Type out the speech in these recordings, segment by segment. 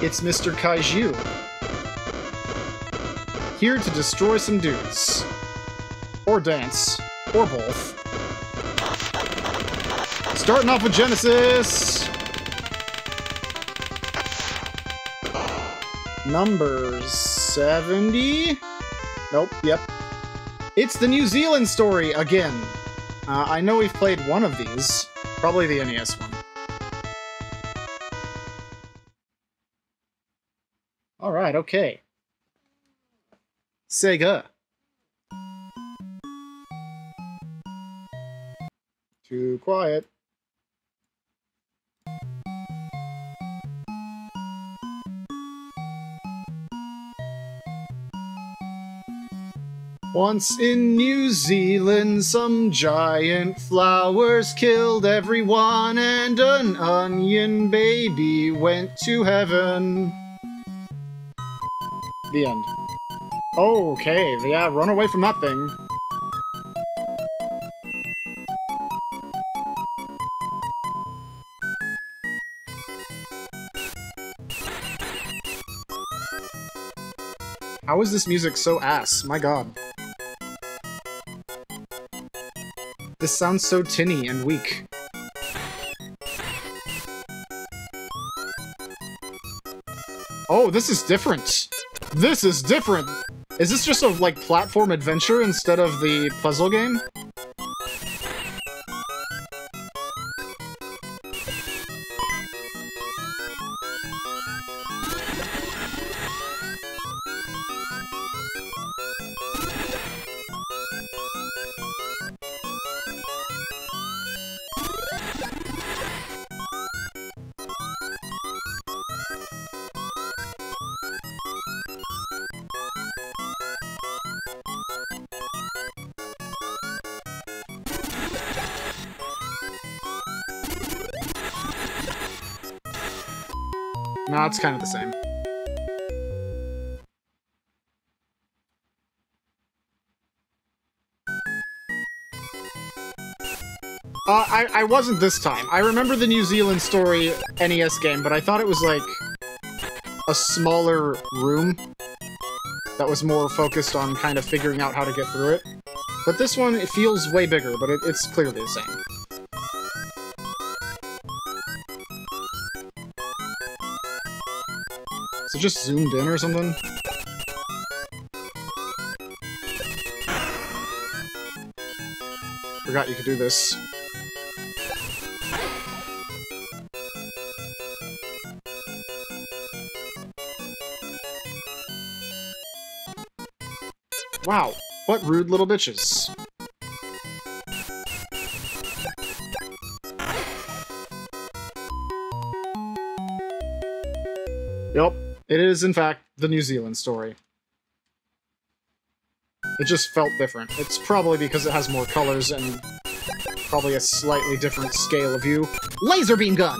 It's Mr. Kaiju. Here to destroy some dudes. Or dance. Or both. Starting off with Genesis! Number 70? Nope, yep. It's the New Zealand story again. Uh, I know we've played one of these. Probably the NES one. Alright, okay. Sega. Too quiet. Once in New Zealand, some giant flowers killed everyone, and an onion baby went to heaven. The end. Oh, okay, yeah, run away from that thing. How is this music so ass? My god. This sounds so tinny and weak. Oh, this is different. This is different. Is this just a, like, platform adventure instead of the puzzle game? No, it's kind of the same. Uh, I, I wasn't this time. I remember the New Zealand story NES game, but I thought it was like a smaller room that was more focused on kind of figuring out how to get through it. But this one, it feels way bigger, but it, it's clearly the same. Is it just zoomed in or something? Forgot you could do this. Wow, what rude little bitches. It is in fact the New Zealand story. It just felt different. It's probably because it has more colors and probably a slightly different scale of view. Laser beam gun!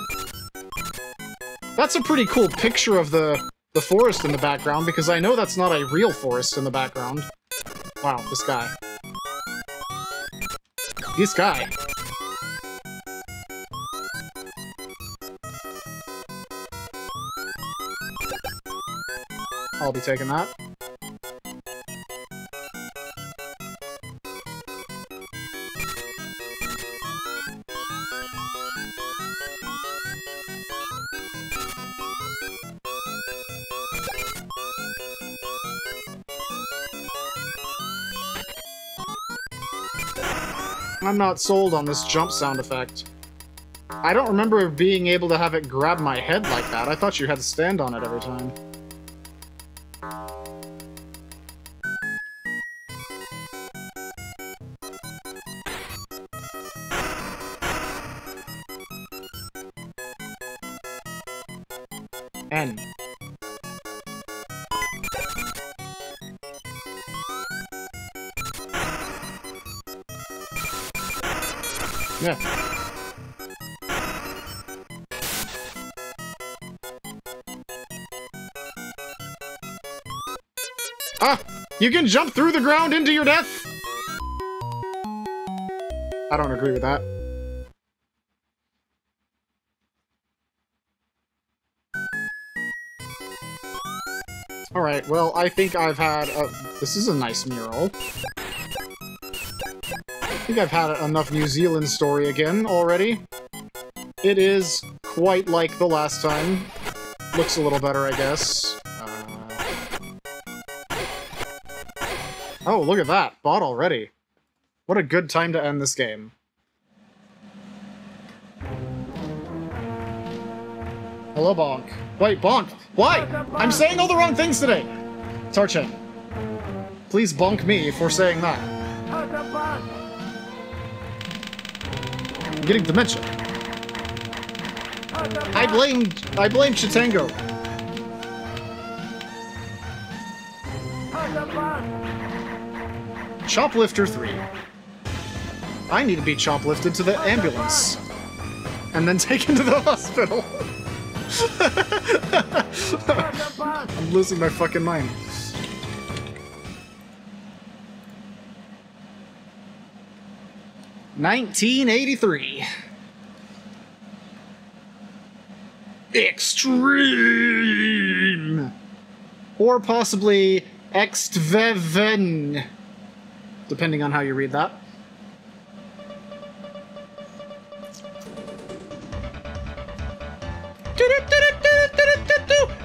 That's a pretty cool picture of the, the forest in the background, because I know that's not a real forest in the background. Wow, this guy. This guy. I'll be taking that. I'm not sold on this jump sound effect. I don't remember being able to have it grab my head like that. I thought you had to stand on it every time. You can jump through the ground into your death! I don't agree with that. Alright, well, I think I've had... A... This is a nice mural. I think I've had enough New Zealand story again already. It is quite like the last time. Looks a little better, I guess. Oh, look at that. Bought already. What a good time to end this game. Hello, Bonk. Wait, Bonk! Why? I'm saying all the wrong things today! Tarchan, please bonk me for saying that. I'm getting dementia. I blame... I blame Chitango. Choplifter 3. I need to be choplifted to the ambulance. And then taken to the hospital. I'm losing my fucking mind. Nineteen eighty-three. Extreme! Or possibly Extveven, depending on how you read that.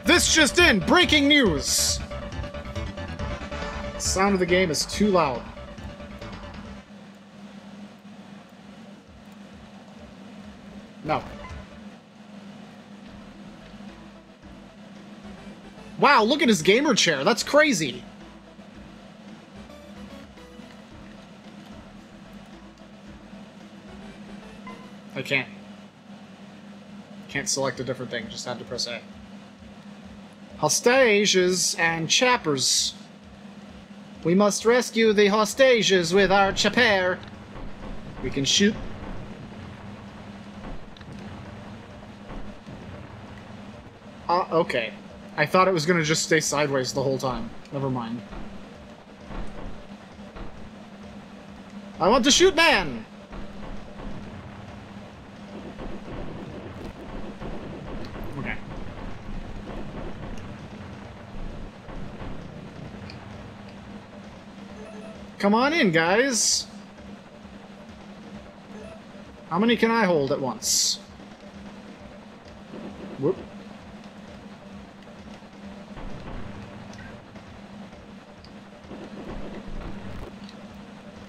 This just in! Breaking news! The sound of the game is too loud. No. Wow, look at his gamer chair. That's crazy. I can't. Can't select a different thing, just had to press A. Hostages and chappers. We must rescue the hostages with our chapper. We can shoot. Uh, okay. I thought it was gonna just stay sideways the whole time. Never mind. I want to shoot man! Okay. Come on in, guys! How many can I hold at once? Whoop.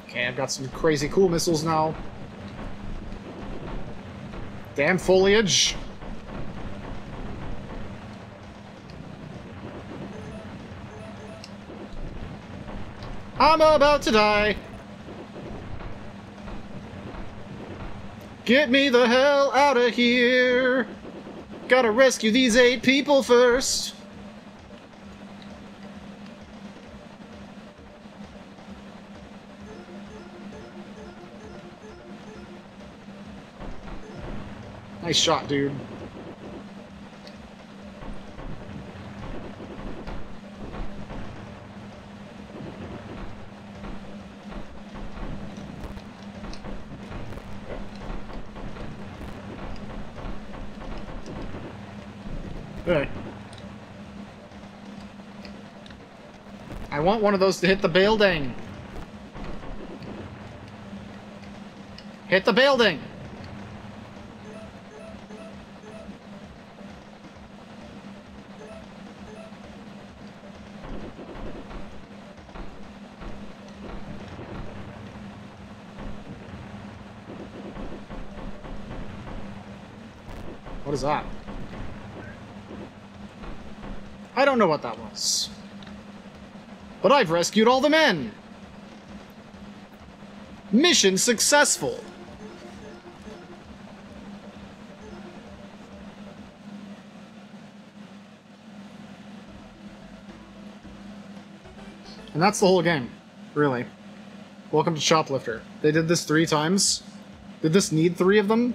Okay, I've got some crazy cool missiles now. Damn foliage. I'm about to die. Get me the hell out of here. Gotta rescue these eight people first. Nice shot, dude. Good. I want one of those to hit the building. Hit the building! What is that? I don't know what that was. But I've rescued all the men! Mission successful! And that's the whole game, really. Welcome to Shoplifter. They did this three times. Did this need three of them?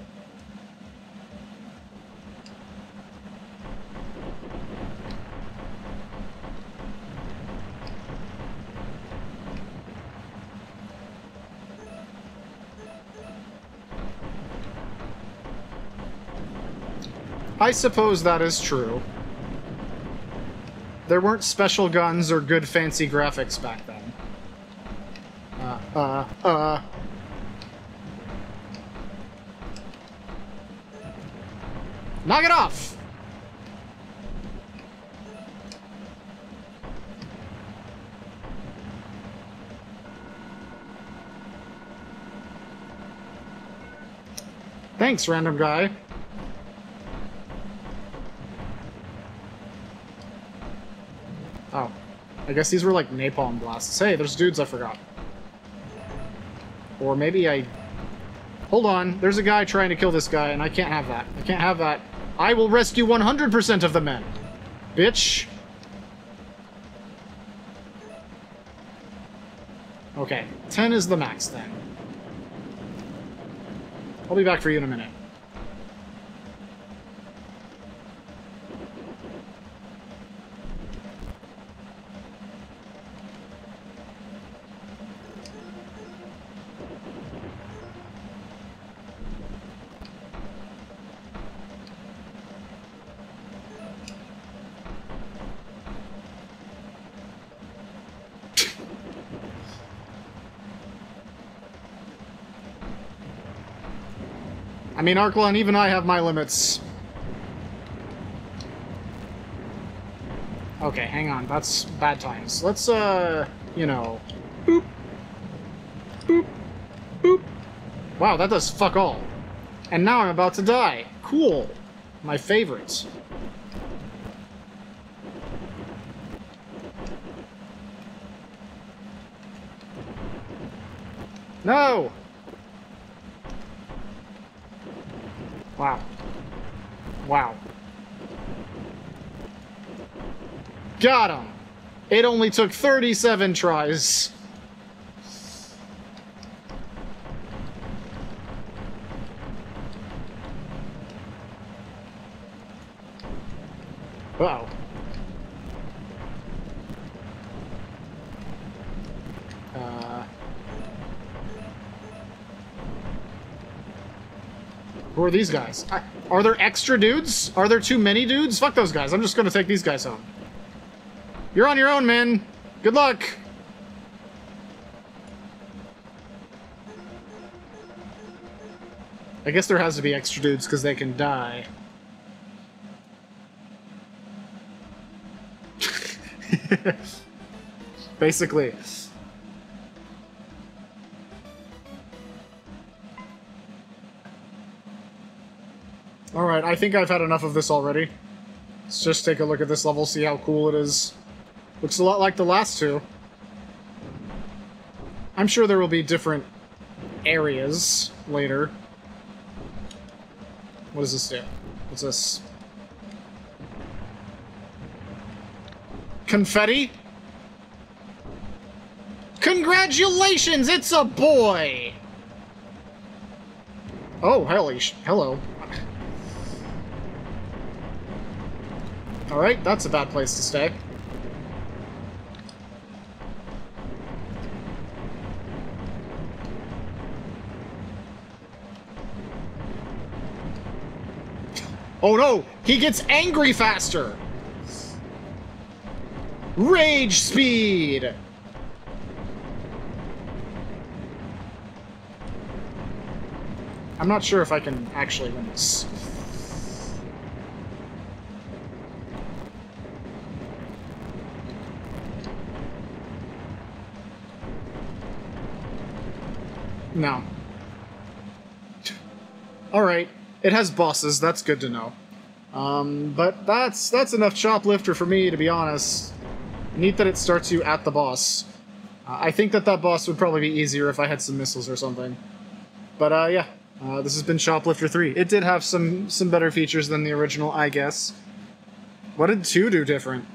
I suppose that is true. there weren't special guns or good fancy graphics back then. Uh, uh, uh. Knock it off! Thanks, random guy. Oh. I guess these were like napalm blasts. Hey, there's dudes I forgot. Or maybe I... Hold on, there's a guy trying to kill this guy, and I can't have that. I can't have that. I will rescue 100% of the men. Bitch. Okay, 10 is the max then. I'll be back for you in a minute. I mean, Arklon, even I have my limits. Okay, hang on. That's bad times. Let's, uh, you know... Boop. Boop. Boop. Wow, that does fuck all. And now I'm about to die. Cool. My favorites. No! Wow. Wow. Got him! It only took 37 tries. Wow. Uh... Who are these guys? I, are there extra dudes? Are there too many dudes? Fuck those guys. I'm just gonna take these guys home. You're on your own, man. Good luck. I guess there has to be extra dudes because they can die. Basically. Alright, I think I've had enough of this already. Let's just take a look at this level, see how cool it is. Looks a lot like the last two. I'm sure there will be different areas later. What does this do? What's this? Confetti? Congratulations, it's a boy! Oh, hell, hello. Alright, that's a bad place to stay. Oh no! He gets angry faster! Rage speed! I'm not sure if I can actually win this. No. Alright. It has bosses, that's good to know. Um, but that's that's enough Choplifter for me, to be honest. Neat that it starts you at the boss. Uh, I think that that boss would probably be easier if I had some missiles or something. But, uh, yeah. Uh, this has been Choplifter 3. It did have some, some better features than the original, I guess. What did 2 do different?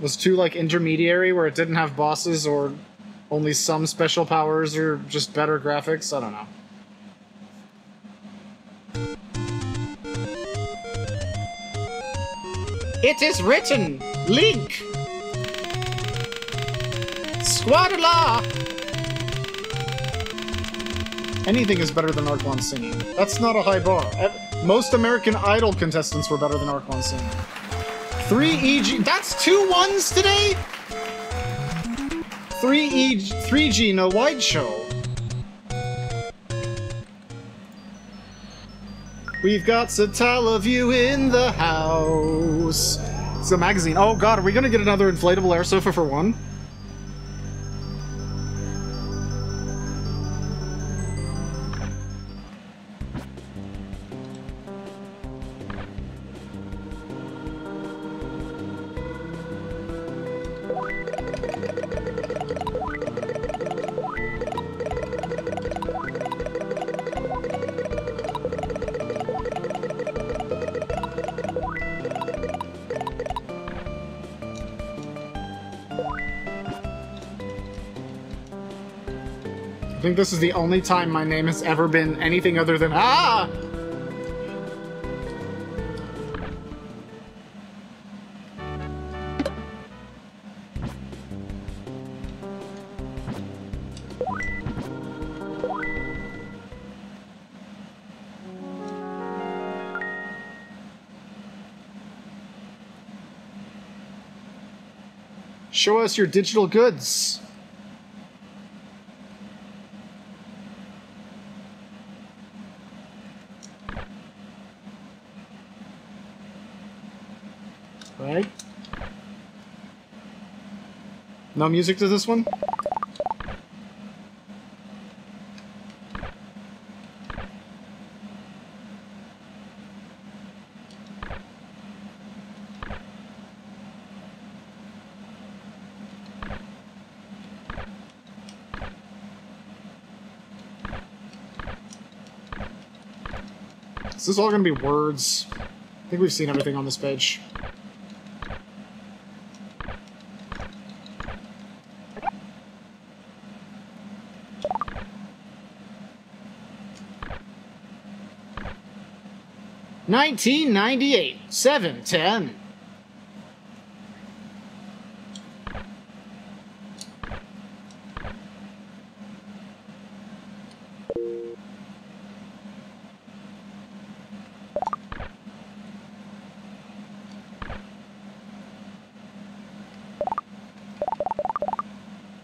Was 2, like, intermediary, where it didn't have bosses or only some special powers or just better graphics? I don't know. It is written! Link! Squadala! Anything is better than Arklon singing. That's not a high bar. Most American Idol contestants were better than Arklon singing. Three EG. That's two ones today? Three E. 3ji no Wide Shou. We've got Satellaview in the house. It's a magazine. Oh god, are we gonna get another inflatable air sofa for one? This is the only time my name has ever been anything other than Ah! Show us your digital goods. Right? No music to this one? Is this all gonna be words? I think we've seen everything on this page. Nineteen ninety-eight, seven ten.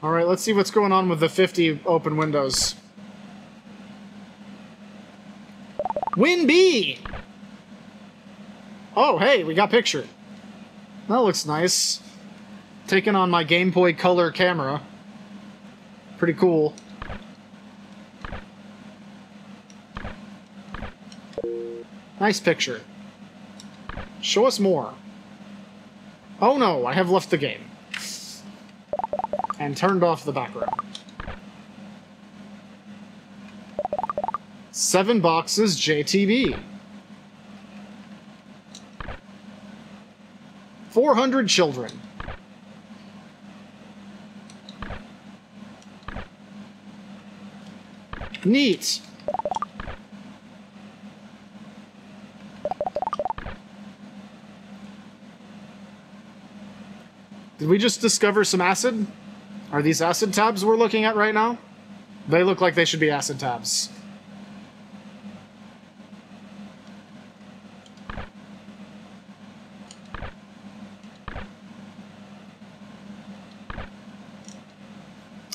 All right, let's see what's going on with the 50 open windows. Win B! Oh, hey, we got picture. That looks nice. Taken on my Game Boy Color camera. Pretty cool. Nice picture. Show us more. Oh no, I have left the game. And turned off the background. Seven boxes JTB. 400 children. Neat. Did we just discover some acid? Are these acid tabs we're looking at right now? They look like they should be acid tabs.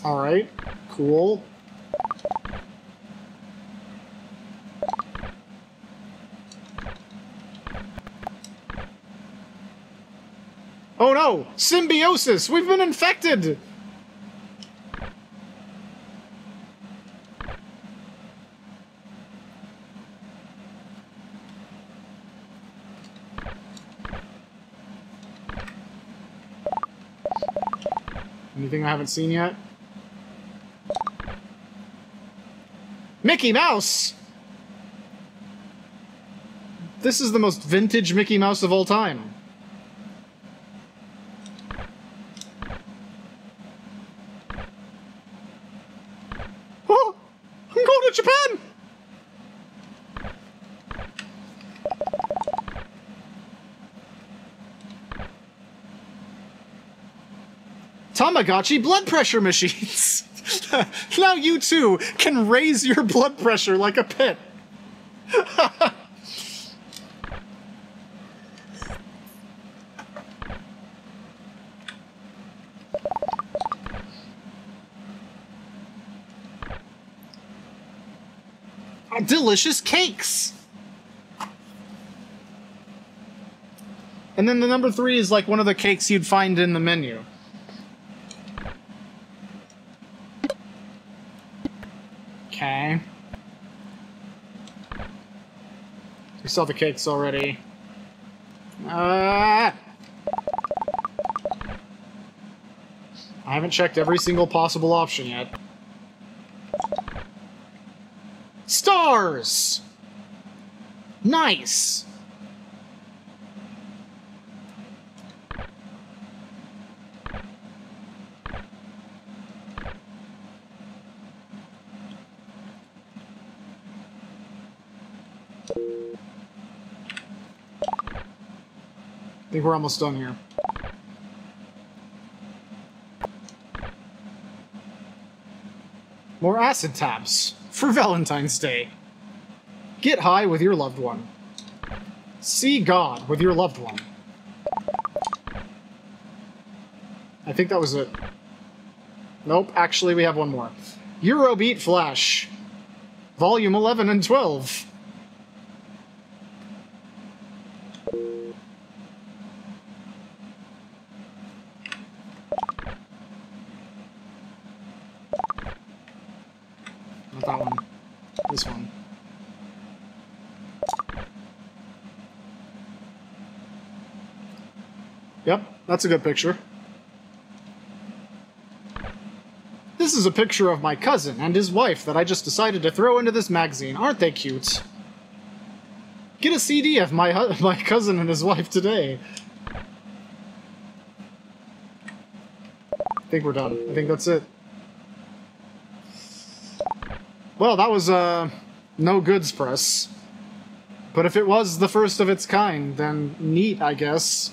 Alright, cool. Oh no! Symbiosis! We've been infected! Anything I haven't seen yet? Mickey Mouse! This is the most vintage Mickey Mouse of all time. Oh! I'm going to Japan! Tamagotchi blood pressure machines! now you too can raise your blood pressure like a pit. delicious cakes. And then the number three is like one of the cakes you'd find in the menu. Okay. We saw the cakes already. Ah! I haven't checked every single possible option yet. Stars! Nice! I think we're almost done here. More acid taps for Valentine's Day. Get high with your loved one. See God with your loved one. I think that was it. Nope, actually we have one more. Eurobeat Flash. Volume 11 and 12. Not that one. This one. Yep, that's a good picture. This is a picture of my cousin and his wife that I just decided to throw into this magazine. Aren't they cute? Get a CD of my my cousin and his wife today. I think we're done. I think that's it. Well, that was uh, no goods press. But if it was the first of its kind, then neat, I guess.